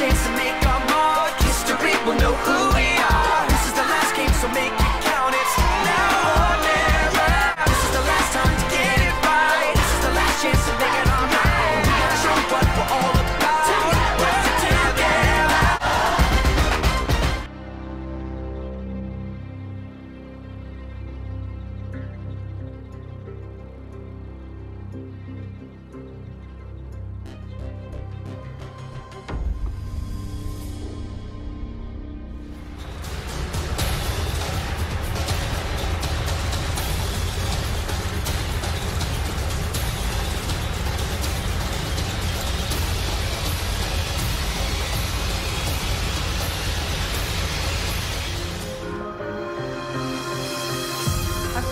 last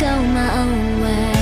go my own way.